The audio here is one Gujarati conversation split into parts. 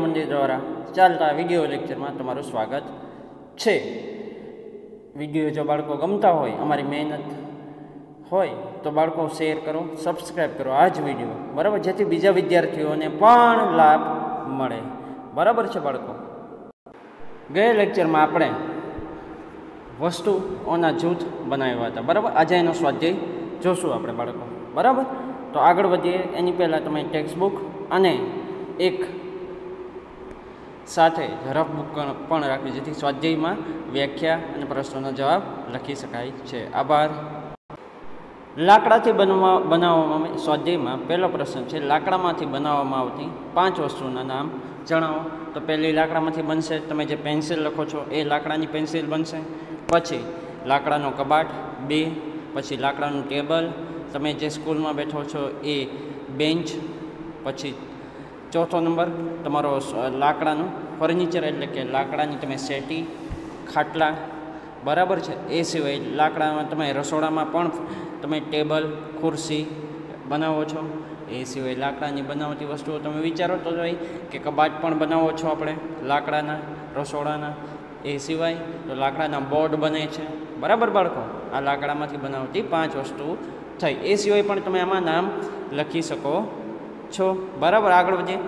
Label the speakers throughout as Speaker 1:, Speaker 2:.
Speaker 1: વિદ્યા મંદિર દ્વારા ચાલતા વીડિયો લેક્ચરમાં તમારું સ્વાગત છે. વીડિયો જો બાળકો ગમતા હોય, અમારી મહેનત હોય, તો બાળકો શેર કરો સબસ્ક્રાઈબ કરો આ જ વીડિયો બરાબર? જેથી બીજા વિદ્યાર્થીઓને પણ લાભ મળે. બરાબર છે બાળકો? ગયા લેક્ચરમાં આપણે વસ્તુઓના જૂથ બનાવ્યા હતા. બરાબર? આજે એનો સ્વાધ્યાય જોશું આપણે બાળકો. બરાબર? તો આગળ વધીએ. એની પહેલાં તમે ટેક્સ્ટ બુક અને એક સાથે રફ બુક પણ રાખવી, જેથી સ્વાધ્યાયમાં વ્યાખ્યા અને પ્રશ્નોનો જવાબ લખી શકાય છે. આભાર. લાકડાથી બનવા, બનાવવામાં સ્વાધ્યાયમાં પહેલો પ્રશ્ન છે, લાકડામાંથી બનાવવામાં આવતી પાંચ વસ્તુના નામ જણાવો. તો પહેલી લાકડામાંથી બનશે, તમે જે પેન્સિલ લખો છો, એ લાકડાની પેન્સિલ બનશે. પછી લાકડાનો કબાટ, બે. પછી લાકડાનું ટેબલ, તમે જે સ્કૂલમાં બેઠો છો, એ બેન્ચ. પછી ચોથો નંબર, તમારો લાકડાનું ફર્નિચર એટલે કે લાકડાની તમે સેટી, ખાટલા, બરાબર છે? એ સિવાય લાકડામાં તમે રસોડામાં પણ તમે ટેબલ, ખુરશી બનાવો છો. એ સિવાય લાકડાની બનાવતી વસ્તુઓ તમે વિચારો તો જોઈ કે કબાટ પણ બનાવો છો આપણે, લાકડાના, રસોડાના. એ સિવાય તો લાકડાના બોર્ડ બને છે. બરાબર બાળકો? આ લાકડામાંથી બનાવતી પાંચ વસ્તુ થઈ. એ સિવાય પણ તમે આમાં નામ લખી શકો છો. બરાબર, આગળ વધીએ.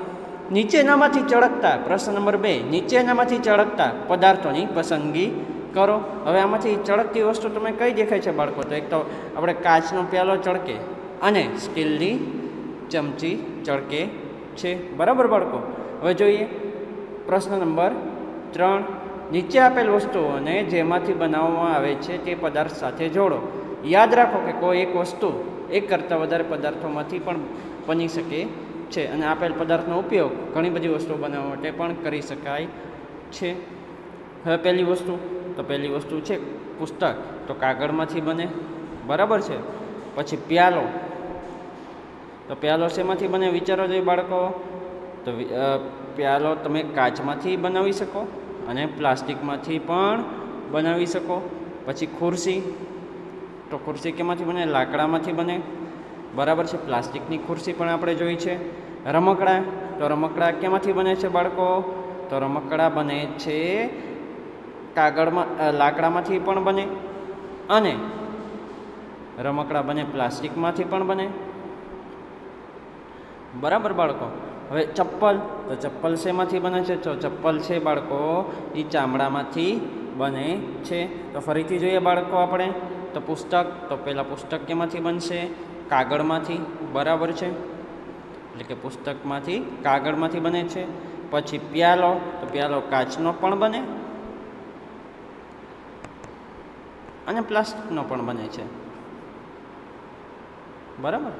Speaker 1: નીચેનામાંથી ચળકતા, પ્રશ્ન નંબર બે નીચેનામાંથી ચળકતા પદાર્થોની પસંદગી કરો. હવે આમાંથી ચળકતી વસ્તુ તમે કઈ દેખાય છે બાળકો? તો એક તો આપણે કાચનો પ્યાલો ચળકે અને સ્ટીલની ચમચી ચળકે છે. બરાબર બાળકો? હવે જોઈએ. પ્રશ્ન નંબર ત્રણ, નીચે આપેલ વસ્તુઓને જેમાંથી બનાવવામાં આવે છે તે પદાર્થ સાથે જોડો. યાદ રાખો કે કોઈ એક વસ્તુ એક કરતાં વધારે પદાર્થોમાંથી પણ બની શકે છે અને આપેલ પદાર્થનો ઉપયોગ ઘણી બધી વસ્તુઓ બનાવવા માટે પણ કરી શકાય છે. હવે પહેલી વસ્તુ, તો પહેલી વસ્તુ છે પુસ્તક. તો કાગળમાંથી બને, બરાબર છે? પછી પ્યાલો. તો પ્યાલો શેમાંથી બને વિચારો જોઈએ બાળકો? તો પ્યાલો તમે કાચમાંથી બનાવી શકો અને પ્લાસ્ટિકમાંથી પણ બનાવી શકો. પછી ખુરશી. તો ખુરશી કેમાંથી બને? લાકડામાંથી બને. બરાબર છે, પ્લાસ્ટિકની ખુરશી પણ આપણે જોઈ છે. રમકડા, તો રમકડા કેમાંથી બને છે બાળકો? તો રમકડા બને છે કાગળમાં લાકડામાંથી પણ બને અને રમકડા બને પ્લાસ્ટિકમાંથી પણ બને. બરાબર બાળકો? હવે ચપ્પલ, તો ચપ્પલ શેમાંથી બને છે? તો ચપ્પલ છે બાળકો એ ચામડામાંથી બને છે. તો ફરીથી જોઈએ બાળકો આપણે. તો પુસ્તક, તો પહેલાં પુસ્તક કેમાંથી બનશે? કાગળમાંથી બરાબર છે? એટલે કે પુસ્તકમાંથી કાગળમાંથી બને છે? પછી પ્યાલો, તો પ્યાલો કાચનો પણ બને અને પ્લાસ્ટિકનો પણ બને છે. બરાબર?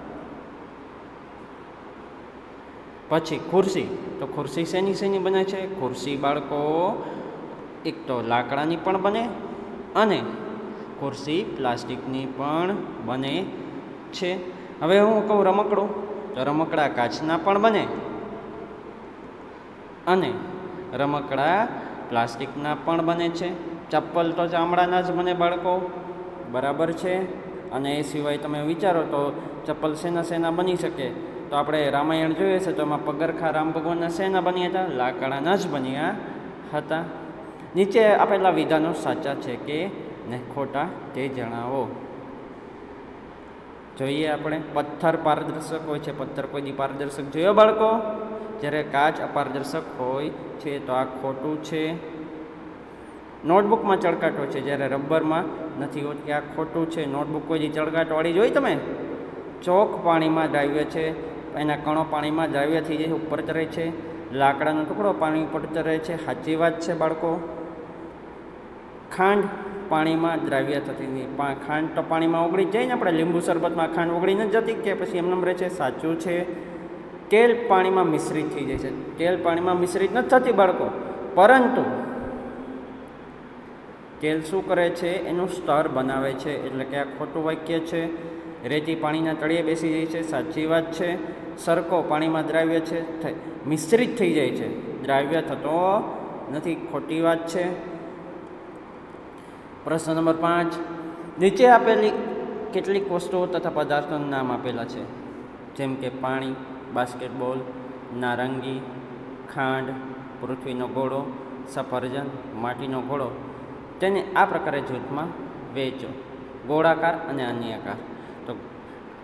Speaker 1: પછી ખુરશી, તો ખુરશી શેની શેની બને છે? ખુરશી બાળકો, એક તો લાકડાની પણ બને અને ખુરશી પ્લાસ્ટિકની પણ બને છે. હવે હું કહું રમકડું? તો રમકડા કાચના પણ બને અને રમકડા પ્લાસ્ટિકના પણ બને છે. ચપ્પલ તો ચામડાના જ બને બાળકો. બરાબર છે? અને એ સિવાય તમે વિચારો તો ચપ્પલ શેના શેના બની શકે. તો આપણે રામાયણ જોઈએ છે તો એમાં પગરખા રામ ભગવાનના શેના બન્યા હતા, લાકડાના જ બન્યા હતા. નીચે આપેલા વિધાનો સાચા છે કે ને ખોટા તે જણાવો. જોઈએ આપણે. પથ્થર પારદર્શક હોય છે. પથ્થર કોઈ દી પારદર્શક જોયો બાળકો? જ્યારે કાચ અપારદર્શક હોય છે તો આ ખોટું છે. નોટબુકમાં ચળકાટો છે. જ્યારે રબરમાં નથી હોતી આ ખોટું છે. નોટબુક કોઈ દી ચળકાટવાળી જોઈ તમે? ચોક પાણીમાં દ્રાવ્ય છે. એના કણો પાણીમાં દ્રાવ્ય થઈ જાય ઉપર ચરે છે. લાકડાનો ટુકડો પાણી ઉપર ચરે છે. સાચી વાત છે બાળકો? ખાંડ પાણીમાં દ્રાવ્ય થતી નથી ખાંડ તો પાણીમાં ઓગળી જાય ને આપણે લીંબુ શરબતમાં ખાંડ ઓગળી નથી જતી કે પછી એમ રહે છે, સાચું છે? તેલ પાણીમાં મિશ્રિત થઈ જાય છે. તેલ પાણીમાં મિશ્રિત નથી થતી બાળકો. પરંતુ તેલ શું કરે છે? એનું સ્તર બનાવે છે. એટલે કે આ ખોટું વાક્ય છે. રેતી પાણીના તળિયે બેસી જાય છે. સાચી વાત છે. સરકો પાણીમાં દ્રાવ્ય છે. મિશ્રિત થઈ જાય છે. દ્રાવ્ય થતો નથી. ખોટી વાત છે. પ્રશ્ન નંબર પાંચ. નીચે આપેલી કેટલીક વસ્તુઓ તથા પદાર્થોનું નામ આપેલા છે. જેમ કે પાણી, બાસ્કેટબોલ, નારંગી, ખાંડ, પૃથ્વીનો ગોળો સફરજન, માટીનો ગોળો તેને આ પ્રકારે જૂથમાં વેચો ગોળાકાર અને અન્ય આકાર તો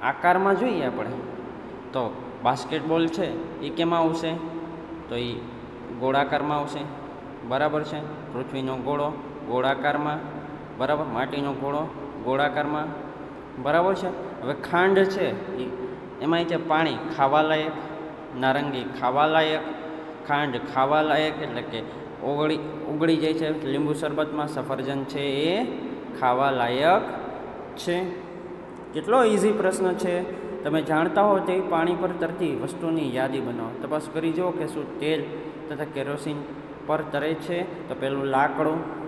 Speaker 1: આકારમાં જોઈએ આપણે, તો બાસ્કેટબોલ છે એ કેમાં આવશે? તો એ ગોળાકારમાં આવશે. બરાબર છે? પૃથ્વીનો ગોળો ગોળાકારમાં બરાબર? માટીનો ગોળો, ગોળાકારમાં. બરાબર છે? હવે ખાંડ છે એ એમાં છે પાણી. ખાવાલાયક, નારંગી ખાવાલાયક, ખાંડ ખાવાલાયક એટલે કે ઓગળી, ઉગળી જાય છે. લીંબુ શરબતમાં સફરજન છે એ ખાવાલાયક છે. કેટલો ઇઝી પ્રશ્ન છે. તમે જાણતા હો તે પાણી પર તરતી વસ્તુની યાદી બનાવો. તપાસ કરી જુઓ કે શું તેલ તથા કેરોસીન પર તરે છે. તો પહેલું લાકડું.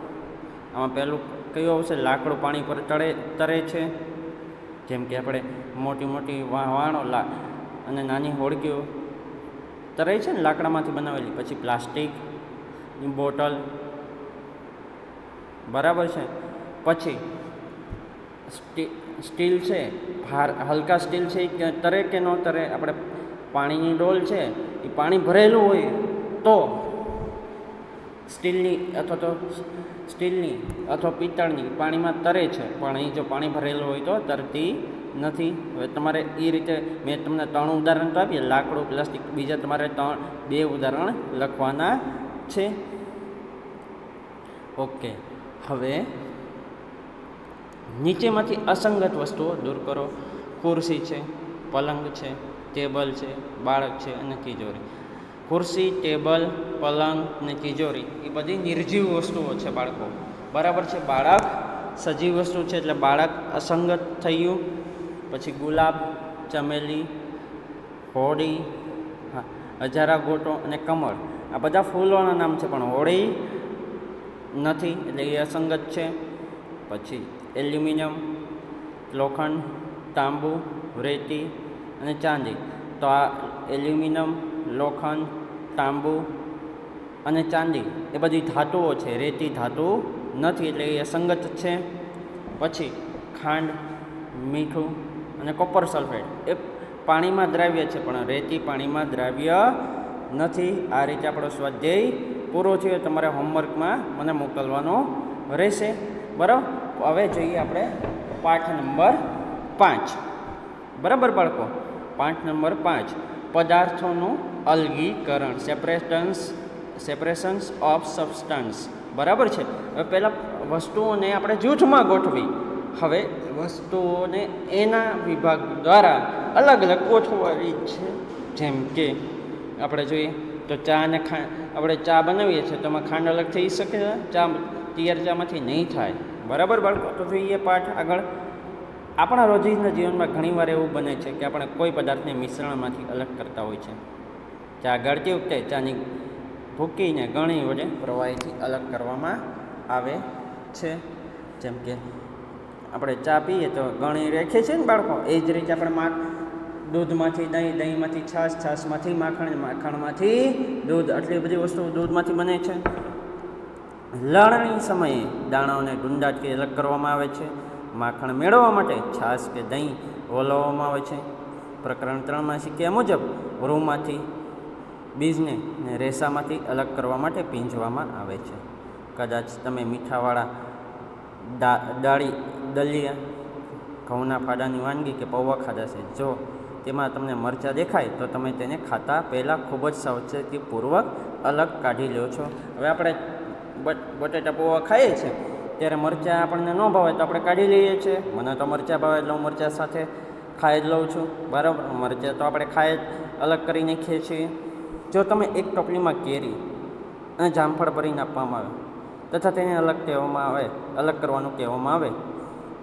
Speaker 1: આમાં પહેલું કયું આવશે? લાકડું પાણી પર તળે તરે છે. જેમ કે આપણે મોટી મોટી વાણો, લા, અને નાની હોડકીઓ તરે છે ને લાકડામાંથી બનાવેલી. પછી પ્લાસ્ટિકની બોટલ, બરાબર છે. પછી સ્ટીલ છે, ભાર, હલકા સ્ટીલ છે, કે તરે કે ન તરે, આપણે પાણીની ડોલ છે, એ પાણી ભરેલું હોય તો સ્ટીલની અથવા તો સ્ટીલની અથવા પિત્તળની પાણીમાં તરે છે. પણ એ જો પાણી ભરેલું હોય તો તરતી નથી. હવે તમારે એ રીતે મેં તમને ત્રણ ઉદાહરણ તો આપીએ. લાકડું, પ્લાસ્ટિક, બીજા તમારે ત્રણ, બે ઉદાહરણ લખવાના છે. ઓકે. હવે નીચેમાંથી અસંગત વસ્તુઓ દૂર કરો. ખુરશી છે, પલંગ છે, ટેબલ છે, બાળક છે અને તિજોરી. ખુરશી, ટેબલ, પલંગ ને તિજોરી. એ બધી નિર્જીવ વસ્તુઓ છે બાળકો. બરાબર છે? બાળક સજીવ વસ્તુ છે એટલે બાળક અસંગત થયું, પછી ગુલાબ, ચમેલી, હોળી હજારા ગોટો અને કમળ. આ બધા ફૂલોના નામ છે, પણ હોળી નથી, એટલે એ અસંગત છે. પછી એલ્યુમિનિયમ, લોખંડ, તાંબુ, રેતી અને ચાંદી. તો આ એલ્યુમિનિયમ, લોખંડ તાંબુ અને ચાંદી. એ બધી ધાતુઓ છે. રેતી ધાતુ નથી એટલે એ અસંગત છે. પછી ખાંડ, મીઠું અને કોપર સલ્ફેટ. એ પાણીમાં દ્રાવ્ય છે, પણ રેતી પાણીમાં દ્રાવ્ય નથી. આ રીતે આપણો સ્વાધ્યાય પૂરો થયો. તમારે હોમવર્કમાં મને મોકલવાનો રહેશે. બરાબર? હવે જોઈએ આપણે પાઠ નંબર પાંચ. બરાબર બાળકો? પાઠ નંબર પાંચ. પદાર્થોનું અલગીકરણ સેપરેશન્સ સેપરેશન્સ ઓફ સબસ્ટન્સ બરાબર છે? હવે પહેલાં વસ્તુઓને આપણે જૂથમાં ગોઠવી. હવે વસ્તુઓને એના વિભાગ દ્વારા અલગ અલગ ગોઠવવાની છે. જેમ કે આપણે જોઈએ તો ચા અને ખા, આપણે ચા બનાવીએ છીએ તો એમાં ખાંડ અલગ થઈ શકે ચા તૈયાર ચામાંથી નહીં થાય. બરાબર બાળકો? તો જોઈએ પાઠ આગળ. આપણા રોજિંદા જીવનમાં ઘણીવાર એવું બને છે કે આપણે કોઈ પદાર્થને મિશ્રણમાંથી અલગ કરતા હોય છે. ચા ગળતી વખતે ચાની ભૂકીને ઘણી વડે પ્રવાહીથી અલગ કરવામાં આવે છે. જેમ કે આપણે ચા પીએ તો ઘણી રેખે છે ને બાળકો? એ જ રીતે આપણે માખ દૂધમાંથી, દહીં, દહીંમાંથી, છાશ, છાશમાંથી, માખણ, માખણમાંથી દૂધ, આટલી બધી વસ્તુઓ દૂધમાંથી બને છે. લણણી સમયે દાણાઓને ડુંડાટથી અલગ કરવામાં આવે છે. માખણ મેળવવા માટે છાશ કે દહીં ઓલવવામાં આવે છે. પ્રકરણ ત્રણમાં શીખ્યા મુજબ રૂમાંથી બીજને રેસામાંથી અલગ કરવા માટે પીંજવામાં આવે છે. કદાચ તમે મીઠાવાળા દાળી, દલિયા, ઘઉંના ફાડાની વાનગી કે પૌવા ખાધા છે. જો તેમાં તમને મરચાં દેખાય, તો તમે તેને ખાતા પહેલાં ખૂબ જ સાવચેતીપૂર્વક અલગ કાઢી લો છો. હવે આપણે બટેટા પૌવા ખાઈએ છીએ, ત્યારે મરચાં આપણને ન ભાવે તો આપણે કાઢી લઈએ છીએ. મને તો મરચાં ભાવે એટલે હું મરચાં સાથે ખાઈ જ લઉં છું. બરાબર, મરચાં તો આપણે ખાઈ અલગ કરી નાખીએ છીએ. જો તમે એક ટોપલીમાં કેરી અને જામફળ ભરીને આપવામાં આવે, તથા તેને અલગ કહેવામાં આવે, અલગ કરવાનું કહેવામાં આવે,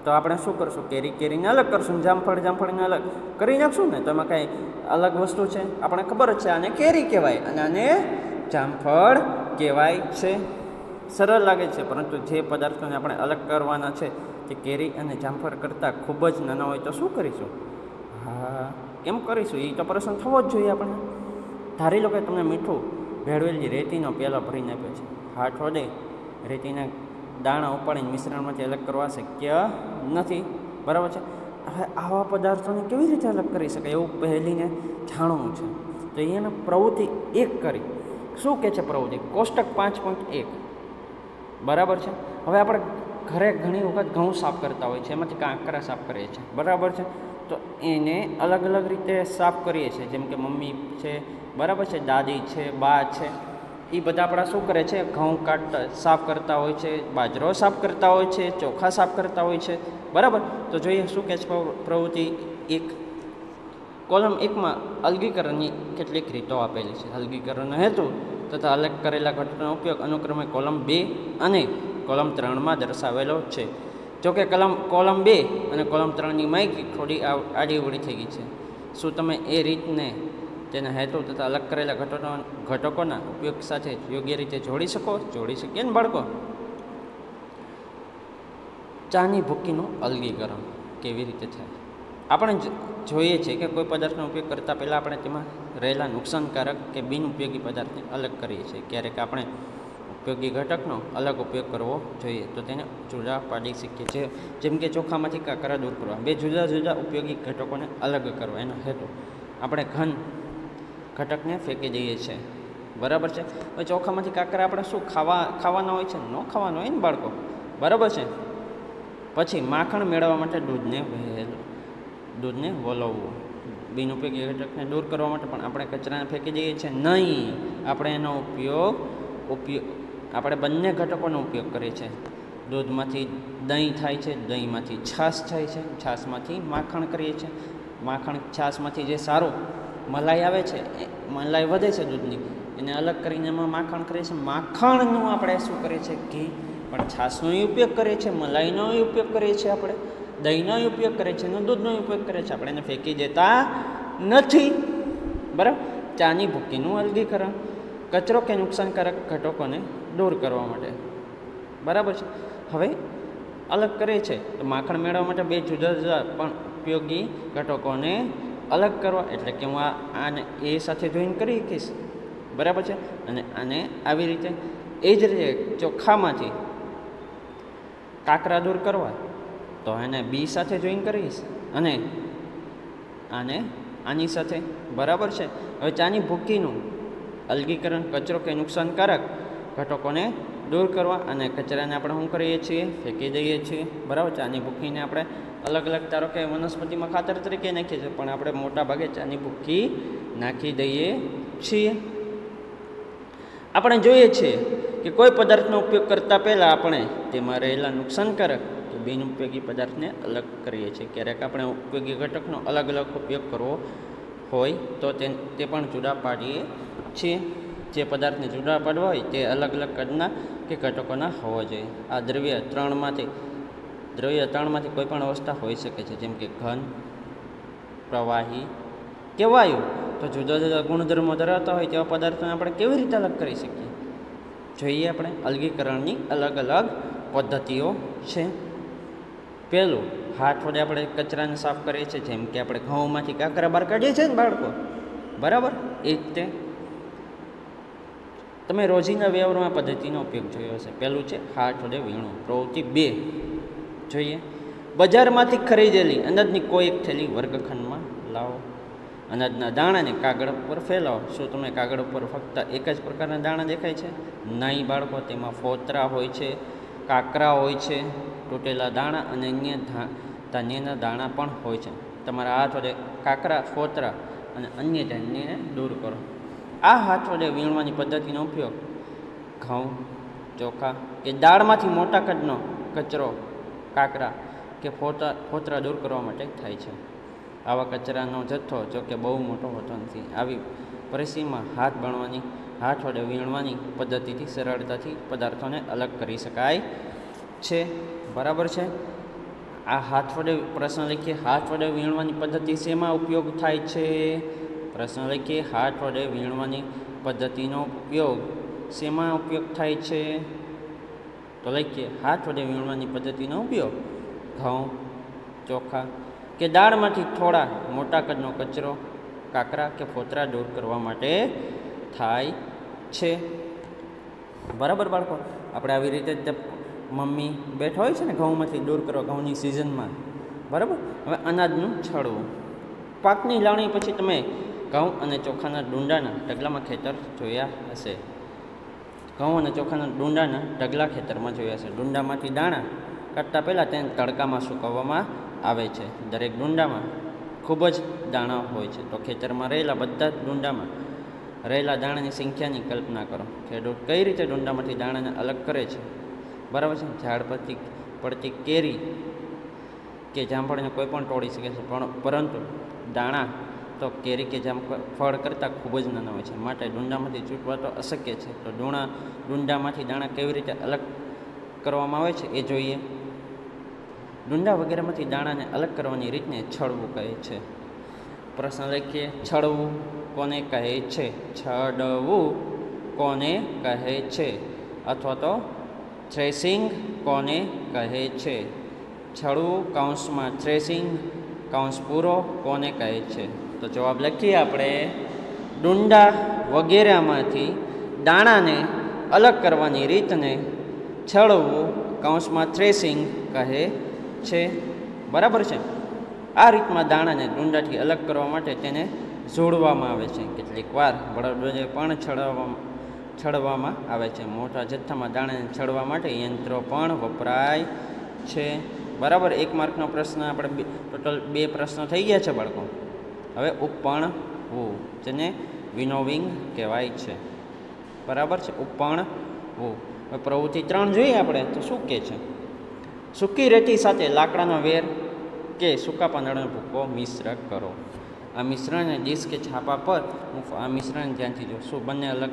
Speaker 1: તો આપણે શું કરશું? કેરી કેરીને અલગ કરશું, જામફળ જામફળને અલગ કરી નાખશું ને? તો એમાં કાંઈ અલગ વસ્તુ છે? આપણે ખબર જ છે, આને કેરી કહેવાય અને આને જામફળ કહેવાય છે. સરળ લાગે છે, પરંતુ જે પદાર્થોને આપણે અલગ કરવાના છે, તે કેરી અને જામફળ કરતાં ખૂબ જ નાના હોય તો શું કરીશું? હા કેમ કરીશું. એ તો પ્રશ્ન થવો જ જોઈએ આપણે. ધારી લો કે તમને મીઠું ભેળવેલી રેતીનો પેલો ભરીને આપ્યો છે. હાથ વડે રેતીના દાણા ઉપાડીને મિશ્રણમાંથી અલગ કરવા શક્ય નથી. બરાબર છે? હવે આવા પદાર્થોને કેવી રીતે અલગ કરી શકાય એવું પહેલીને જાણવું છે. તો અહીંયાને પ્રવૃત્તિ એક કરી. શું કહે છે પ્રવૃત્તિ? કોષ્ટક પાંચ પોઈન્ટ એક. બરાબર છે? હવે આપણે ઘરે ઘણી વખત ઘઉં સાફ કરતા હોય છે, એમાંથી કાંકરા સાફ કરીએ છીએ. બરાબર છે? તો એને અલગ અલગ રીતે સાફ કરીએ છીએ. જેમ કે મમ્મી છે બરાબર છે? દાદી છે, બા છે એ બધા આપણા શું કરે છે? ઘઉં કાઢતા સાફ કરતા હોય છે, બાજરો સાફ કરતા હોય છે, ચોખા સાફ કરતા હોય છે. બરાબર? તો જોઈએ શું કહે છે પ્રવૃત્તિ એક. કોલમ એકમાં અલગીકરણની કેટલીક રીતો આપેલી છે. અલગીકરણનો હેતુ તથા અલગ કરેલા ઘટકનો ઉપયોગ અનુક્રમે કોલમ બે અને કોલમ ત્રણમાં દર્શાવેલો છે. જોકે કલમ, કોલમ બે અને કોલમ ત્રણની માહિતી થોડી આડીવડી થઈ ગઈ છે. શું તમે એ રીતને તેના હેતુ તથા અલગ કરેલા ઘટકો ઘટકોના ઉપયોગ સાથે યોગ્ય રીતે જોડી શકો, જોડી શકીએ ને બાળકો? ચાની ભૂકીનું અલગીકરણ કેવી રીતે થાય? આપણે જોઈએ છીએ કે કોઈ પદાર્થનો ઉપયોગ કરતાં પહેલાં આપણે તેમાં રહેલા નુકસાનકારક કે બિનઉપયોગી પદાર્થને અલગ કરીએ છીએ. ક્યારેક આપણે ઉપયોગી ઘટકનો અલગ ઉપયોગ કરવો જોઈએ તો તેને જુદા પાડી શકીએ છીએ. જેમ કે ચોખામાંથી કાકરા દૂર કરવા. બે જુદા જુદા ઉપયોગી ઘટકોને અલગ કરવા એનો હેતુ. આપણે ઘન ઘટકને ફેંકી દઈએ છીએ બરાબર છે? હવે ચોખામાંથી કાકરા આપણે શું ખાવા, ખાવાના હોય છે? ન ખાવાના હોય ને બાળકો? બરાબર છે? પછી માખણ મેળવવા માટે દૂધને વહેલું, દૂધને વલોવવું. બિનઉપયોગી ઘટકને દૂર કરવા માટે પણ આપણે કચરાને ફેંકી દઈએ છીએ નહીં! આપણે એનો ઉપયોગ ઉપયોગ, આપણે બંને ઘટકોનો ઉપયોગ કરીએ છીએ. દૂધમાંથી દહીં થાય છે, દહીંમાંથી છાશ થાય છે. છાશમાંથી માખણ કરીએ છીએ. માખણ છાશમાંથી જે સારું મલાઈ આવે છે મલાઈ વધે છે દૂધની. એને અલગ કરીને એમાં માખણ કરીએ છીએ માખણનું આપણે શું કરીએ છીએ? ઘી. પણ છાશનો ઉપયોગ કરીએ છીએ, મલાઈનો ઉપયોગ કરીએ છીએ આપણે. દહીંનો ઉપયોગ કરે છે અને દૂધનો ઉપયોગ કરે છે આપણે એને ફેંકી દેતા નથી. બરાબર? ચાની ભૂકીનું અલગીકરણ, કચરો કે નુકસાનકારક ઘટકોને દૂર કરવા માટે. બરાબર છે? હવે અલગ કરે છે તો માખણ મેળવવા માટે બે જુદા જુદા પણ ઉપયોગી ઘટકોને અલગ કરવા, એટલે કે હું આને એ સાથે જોઈન કરી શકીશ. બરાબર છે? અને આને આવી રીતે એ જ રીતે ચોખામાંથી કાકરા દૂર કરવા, તો એને બી સાથે જોઈન કરીશ અને આને આની સાથે, બરાબર છે? હવે ચાની ભૂકીનું અલગીકરણ કચરો કે નુકસાનકારક ઘટકોને દૂર કરવા અને કચરાને આપણે શું કરીએ છીએ? ફેંકી દઈએ છીએ. બરાબર ચાની ભૂખીને આપણે અલગ અલગ ધારો કે વનસ્પતિમાં ખાતર તરીકે નાખીએ છીએ, પણ આપણે મોટા ભાગે ચાની ભૂખી નાખી દઈએ છીએ. આપણે જોઈએ છીએ કે કોઈ પદાર્થનો ઉપયોગ કરતાં પહેલાં આપણે તેમાં રહેલા નુકસાનકારક કે બિનઉપયોગી પદાર્થને અલગ કરીએ છીએ. ક્યારેક આપણે ઉપયોગી ઘટકનો અલગ અલગ ઉપયોગ કરવો હોય તો તે તે પણ જુદા પાડીએ છીએ. જે પદાર્થને જુદા પાડવા હોય તે અલગ અલગ કદના કે ઘટકોના હોવા જોઈએ. આ દ્રવ્ય ત્રણમાંથી દ્રવ્ય ત્રણમાંથી કોઈ પણ અવસ્થા હોઈ શકે છે, જેમ કે ઘન, પ્રવાહી કે વાયુ. તો જુદા જુદા ગુણધર્મો ધરાવતા હોય તેવા પદાર્થોને આપણે કેવી રીતે અલગ કરી શકીએ? જોઈએ આપણે અલગીકરણની અલગ અલગ પદ્ધતિઓ છે. પહેલું હાથ વડે આપણે કચરાને સાફ કરીએ છીએ, જેમ કે આપણે ઘઉંમાંથી કાકરા બહાર કાઢીએ છીએ ને બાળકો. બરાબર? એ રીતે તમે રોજિંદા વ્યવહારમાં પદ્ધતિનો ઉપયોગ જોયો હશે. પહેલું છે હાથ વડે વીણું. પ્રવૃત્તિ બે. જોઈએ. બજારમાંથી ખરીદેલી અનાજની કોઈ એક થેલી વર્ગખંડમાં લાવો. અનાજના દાણાને કાગળ ઉપર ફેલાવો. શું તમને કાગળ ઉપર ફક્ત એક જ પ્રકારના દાણા દેખાય છે? નહીં બાળકો, તેમાં ફોતરા હોય છે, કાકરા હોય છે, તૂટેલા દાણા અને અન્ય ધાન્યના દાણા પણ હોય છે. તમારા હાથ વડે કાકરા, ફોતરા અને અન્ય ધાન્યને દૂર કરો. આ હાથ વડે વીણવાની પદ્ધતિનો ઉપયોગ ઘઉં, ચોખા કે દાળમાંથી મોટા કદનો કચરો, કાકરા કે ફોતરા ફોતરા દૂર કરવા માટે થાય છે. આવા કચરાનો જથ્થો જો કે બહુ મોટો હોતો નથી, આવી પરિસ્થિતિમાં હાથ બણવાની હાથ વડે વીણવાની પદ્ધતિથી સરળતાથી પદાર્થોને અલગ કરી શકાય છે. બરાબર છે? આ હાથ વડે પ્રશ્ન લખીએ હાથ વડે વીણવાની પદ્ધતિ શેમાં ઉપયોગ થાય છે? પ્રશ્ન લખીએ, હાથ વડે વીણવાની પદ્ધતિનો ઉપયોગ શેમાં ઉપયોગ થાય છે? તો લખીએ, હાથ વડે વીણવાની પદ્ધતિનો ઉપયોગ ઘઉં, ચોખા કે દાળમાંથી થોડા મોટા કદનો કચરો, કાકરા કે ફોતરા દૂર કરવા માટે થાય છે. બરાબર બાળકો? આપણે આવી રીતે જ મમ્મી બેઠો હોય છે ને ઘઉંમાંથી દૂર કરો, ઘઉંની સિઝનમાં બરાબર? હવે અનાજનું છળવું. પાકની લાવણી પછી તમે ઘઉં અને ચોખાના ડુંડાના ઢગલામાં ખેતર જોયા હશે. ઘઉં અને ચોખાના ડુંડાના ઢગલા ખેતરમાં જોયા હશે. ડુંડામાંથી દાણા કાઢતા પહેલાં તેને તડકામાં સૂકવવામાં આવે છે. દરેક ડુંડામાં ખૂબ જ દાણા હોય છે. તો ખેતરમાં રહેલા બધા જ ડુંડામાં રહેલા દાણાની સંખ્યાની કલ્પના કરો. ખેડૂત કઈ રીતે ડુંડામાંથી દાણાને અલગ કરે છે? બરાબર છે? ઝાડ પરથી પડતી કેરી કે જામફળને કોઈ પણ તોડી શકે છે. પણ પરંતુ દાણા તો કેરી કે જામ ફળ કરતાં ખૂબ જ નાના હોય છે. માટે ડુંડામાંથી છૂટવા તો અશક્ય છે. તો ડુણા, ડુંડામાંથી દાણા કેવી રીતે અલગ કરવામાં આવે છે એ જોઈએ. ડુંડા વગેરેમાંથી દાણાને અલગ કરવાની રીતને છળવું કહે છે. પ્રશ્ન લખીએ છળવું કોને કહે છે? છડવું કોને કહે છે? અથવા તો થ્રેસિંગ કોને કહે છે? છળવું કૌંસમાં થ્રેસિંગ કાઉન્સ પૂરો કોને કહે છે? તો જવાબ લખીએ આપણે. ડુંડા વગેરેમાંથી દાણાને અલગ કરવાની રીતને છળવું કાઉન્સમાં થ્રેસિંગ કહે છે. બરાબર છે? આ રીતમાં દાણાને ડુંડાથી અલગ કરવા માટે તેને જોડવામાં આવે છે. કેટલીક વાર બળદોને પણ છળવામાં છળવામાં આવે છે. મોટા જથ્થામાં દાણાને છળવા માટે યંત્રો પણ વપરાય છે. બરાબર? એક માર્કનો પ્રશ્ન, આપણે ટોટલ બે પ્રશ્નો થઈ ગયા છે બાળકો. હવે ઉપણ હું, જેને વિનોવિંગ કહેવાય છે. બરાબર છે? ઉપણ હું. હવે પ્રવૃત્તિ ત્રણ જોઈએ આપણે, તો શું કહે છે? સૂકી રેતી સાથે લાકડાનો વેર કે સૂકા પાંદડાનો ભૂકો મિશ્ર કરો. આ મિશ્રણને ડીશ કે છાપા પર મૂકો. આ મિશ્રણ ધ્યાનથી જો શું બંને અલગ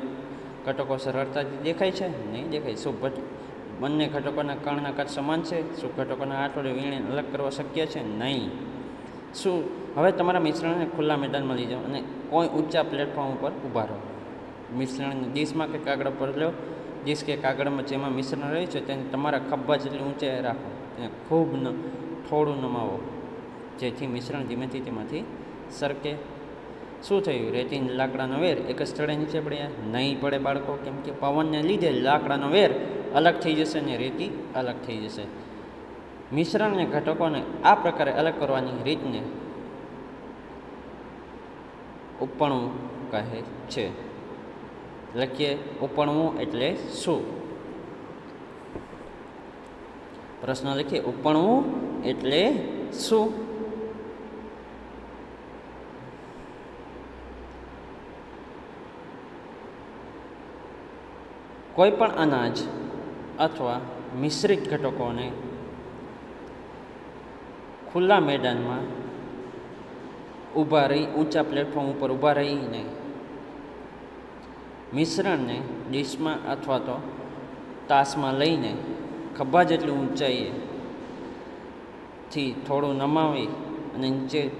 Speaker 1: ઘટકો સરળતાથી દેખાય છે? નહીં દેખાય. શું બંને ઘટકોના કણના કદ સમાન છે, શું ઘટકોના આઠવડે વીણે અલગ કરવા શક્ય છે? નહીં. શું? હવે તમારા મિશ્રણને ખુલ્લા મેદાનમાં લઈ જાઓ અને કોઈ ઊંચા પ્લેટફોર્મ ઉપર ઊભા રહો. મિશ્રણને ડીશમાં કે કાગળ પર લો. ડીશ કે કાગળમાં જેમાં મિશ્રણ રહે છે તેને તમારા ખભા જેટલી ઊંચે રાખો. તેને ખૂબ ન, થોડું નમાવો, જેથી મિશ્રણ ધીમેથી તેમાંથી સરકે. શું થયું? રેતી લાકડાનો વેર એક સ્થળે નીચે પડ્યા? નહીં પડે બાળકો, કેમ કે પવનને લીધે લાકડાનો વેર અલગ થઈ જશે અને રેતી અલગ થઈ જશે. મિશ્રણને ઘટકોને આ પ્રકારે અલગ કરવાની રીતને ઉપણવું કહે છે. લખીએ ઉપણવું એટલે શું? પ્રશ્ન લખીએ ઉપણવું એટલે શું? કોઈ પણ અનાજ અથવા મિશ્રિત ઘટકોને ખુલ્લા મેદાનમાં ઊભા રહી, ઊંચા પ્લેટફોર્મ ઉપર ઊભા રહીને મિશ્રણને ડીશમાં અથવા તો તાસમાં લઈને ખભા જેટલી ઊંચાઈએ થી થોડું નમાવી અને નીચે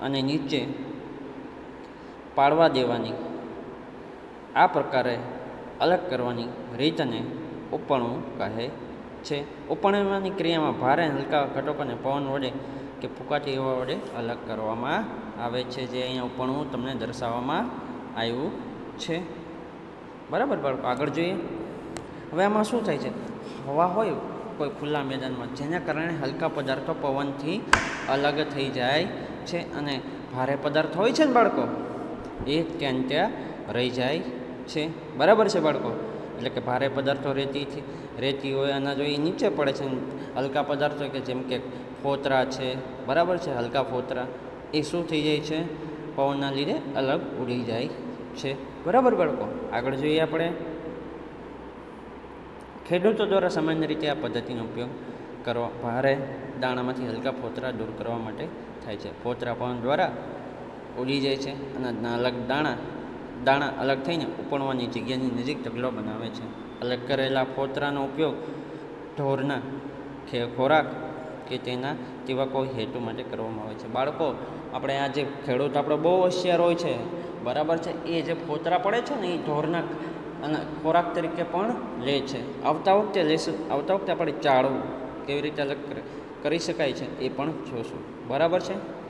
Speaker 1: અને નીચે પાડવા દેવાની આ પ્રકારે અલગ કરવાની રીતને ઉપણવું કહે છે. ઉપણવાની ક્રિયામાં ભારે હલકા ઘટકોને પવન વડે કે ફૂંકાટી હવા વડે અલગ કરવામાં આવે છે. જે અહીંયા ઉપણું તમને દર્શાવવામાં આવ્યું છે. બરાબર, બાળકો, આગળ જોઈએ. હવે આમાં શું થાય છે? હવા હોય કોઈ ખુલ્લા મેદાનમાં, જેના કારણે હલકા પદાર્થો પવનથી અલગ થઈ જાય છે અને ભારે પદાર્થ હોય છે ને બાળકો? એ ત્યાં ત્યાં રહી જાય છે? બરાબર છે બાળકો? એટલે કે ભારે પદાર્થો રેતીથી રેતી હોય, અનાજ હોય એ નીચે પડે છે. હલકા પદાર્થો કે જેમ કે ફોતરા છે, બરાબર છે? હલકા ફોતરા. એ શું થઈ જાય છે? પવનના લીધે અલગ ઉડી જાય છે. બરાબર બાળકો? આગળ જોઈએ આપણે. ખેડૂતો દ્વારા સામાન્ય રીતે આ પદ્ધતિનો ઉપયોગ કરવા, ભારે દાણામાંથી હલકા ફોતરા દૂર કરવા માટે થાય છે. ફોતરા પવન દ્વારા ઉડી જાય છે. અને અલગ દાણા દાણા અલગ થઈને ઉપણવાની જગ્યાની નજીક ઢગલો બનાવે છે. અલગ કરેલા ફોતરાનો ઉપયોગ ઢોરના ખે, ખોરાક કે તેના તેવા કોઈ હેતુ માટે કરવામાં આવે છે. બાળકો, આપણે આ જે ખેડૂત આપણો બહુ હોશિયાર હોય છે, બરાબર છે, એ જે ફોતરા પડે છે ને એ ઢોરના અને ખોરાક તરીકે પણ લે છે. આવતા વખતે લેશું, આવતા વખતે આપણે ચાળવું કેવી રીતે અલગ કરી શકાય છે એ પણ જોશું. બરાબર છે?